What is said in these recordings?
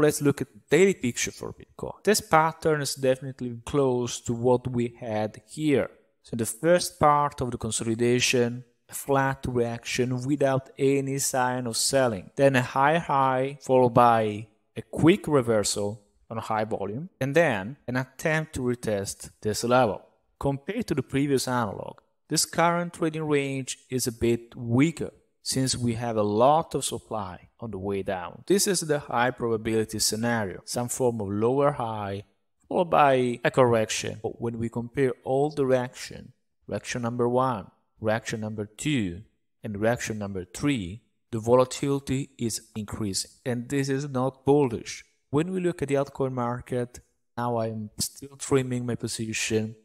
Let's look at the daily picture for Bitcoin. This pattern is definitely close to what we had here. So the first part of the consolidation, a flat reaction without any sign of selling. Then a high high followed by a quick reversal on a high volume, and then an attempt to retest this level. Compared to the previous analog, this current trading range is a bit weaker since we have a lot of supply on the way down. This is the high probability scenario, some form of lower high followed by a correction. But when we compare all the reaction, reaction number one, reaction number two, and reaction number three, the volatility is increasing. And this is not bullish. When we look at the altcoin market, now I'm still trimming my position,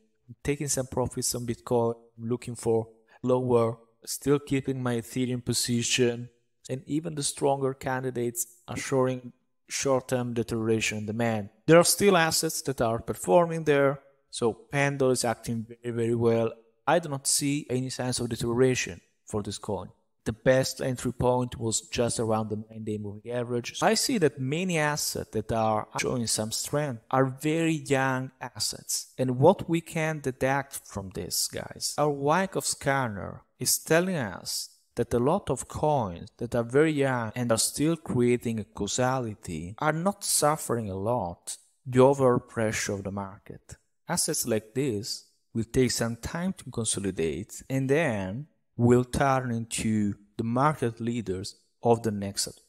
taking some profits on Bitcoin, looking for lower, still keeping my Ethereum position, and even the stronger candidates are showing short-term deterioration in demand. There are still assets that are performing there, so Pendle is acting very, very well. I do not see any signs of deterioration for this coin the best entry point was just around the 9 day moving average. I see that many assets that are showing some strength are very young assets. And what we can deduct from this, guys, our Wyckoff scanner is telling us that a lot of coins that are very young and are still creating a causality are not suffering a lot the over pressure of the market. Assets like this will take some time to consolidate and then will turn into the market leaders of the next